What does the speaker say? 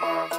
Mom.